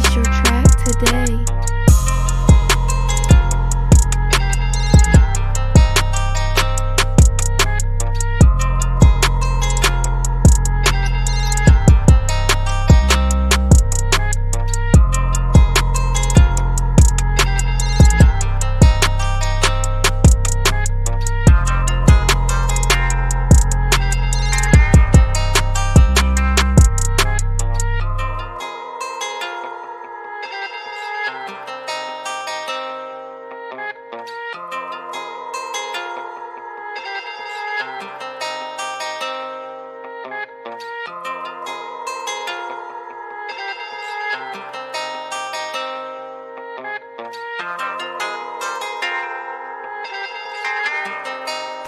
Purchase your track today.